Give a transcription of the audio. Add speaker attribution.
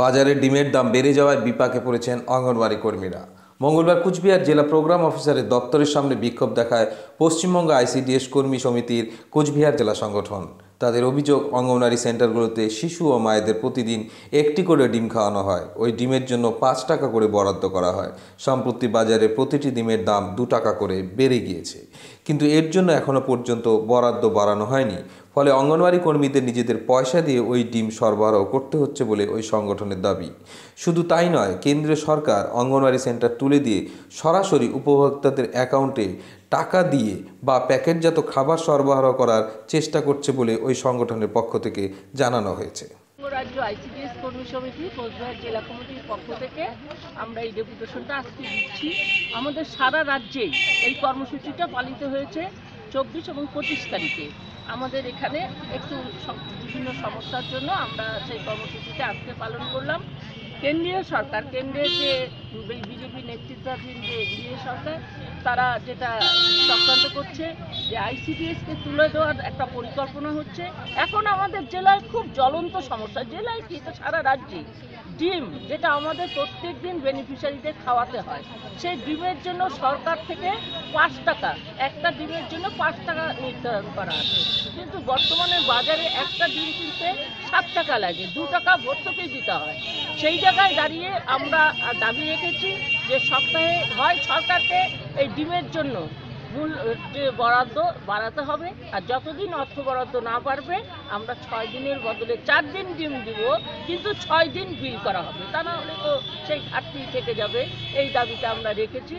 Speaker 1: বাজারে ডিমের দাম বেড়ে যাওয়ায় বিপাকে পড়েছেন অঙ্গনওয়াড়ি কর্মীরা। মঙ্গলবার কুচবিহার জেলা প্রোগ্রাম অফিসারের দপ্তরের সামনে বিক্ষোভ দেখায় পশ্চিমবঙ্গ আইসিডিএস কর্মী সমিতির কুচবিহার জেলা সংগঠন। তাদের অভিযোগ, অঙ্গনওয়াড়ি সেন্টারগুলোতে শিশু ও মায়েদের প্রতিদিন একটি করে ডিম খাওয়ানো হয়। ওই ডিমের জন্য পাঁচ টাকা করে বরাদ্দ করা হয়। সম্প্রতি বাজারে প্রতিটি ডিমের দাম দু টাকা করে বেড়ে গিয়েছে। কিন্তু এর জন্য এখনও পর্যন্ত বরাদ্দ বাড়ানো হয়নি। ফলে অঙ্গনওয়াড়ি কর্মীদের নিজেদের পয়সা দিয়ে ওই ডিম সরবরাহ করতে হচ্ছে বলে ওই সংগঠনের দাবি। শুধু তাই নয়, কেন্দ্রীয় সরকার অঙ্গনওয়াড়ি সেন্টার তুলে দিয়ে সরাসরি উপভোক্তাদের অ্যাকাউন্টে টাকা দিয়ে বা প্যাকেটজাত খাবার সরবরাহ করার চেষ্টা করছে বলে ওই সংগঠনের পক্ষ থেকে জানানো হয়েছে।
Speaker 2: রাজ্য আইসিডিএস কর্মী সমিতি, কোচবিহার জেলা কমিটির পক্ষ থেকে আমরা এই ডেপুটেশনটা আজকে দিচ্ছি। আমাদের সারা রাজ্যেই এই কর্মসূচিটা পালিত হয়েছে চব্বিশ এবং পঁচিশ তারিখে। আমাদের এখানে একটু বিভিন্ন সমস্যার জন্য আমরা সেই কর্মসূচিটা আজকে পালন করলাম। কেন্দ্রীয় সরকার, কেন্দ্রের যে বিজেপি নেতৃত্বাধীন যে এনডিএ সরকার তারা যেটা চক্রান্ত করছে, যে আইসিডিএসকে তুলে দেওয়ার একটা পরিকল্পনা হচ্ছে। এখন আমাদের জেলায় খুব জ্বলন্ত সমস্যা। জেলায় কি? তো সারা রাজ্যে ডিম, যেটা আমাদের প্রত্যেক দিন বেনিফিশিয়ারিদের খাওয়াতে হয়, সেই ডিমের জন্য সরকার থেকে পাঁচ টাকা, একটা ডিমের জন্য পাঁচ টাকা নির্ধারণ করা আছে। কিন্তু বর্তমানে বাজারে একটা ডিম কিনতে সাত টাকা লাগে, দু টাকা ভর্তুকি দিতে হয়। সেই জায়গায় দাঁড়িয়ে আমরা দাবি রেখেছি যে সপ্তাহে হয় সরকারকে এই ডিমের জন্য মূল যে বরাদ্দ বাড়াতে হবে। আর যতদিন অর্থ বরাদ্দ না পারবে আমরা ছয় দিনের বদলে চার দিন ডিম দিব, কিন্তু ছয় দিন বিল করা হবে। তা না হলে তো সেই ঘাটতি থেকে যাবে। এই দাবিটা আমরা রেখেছি।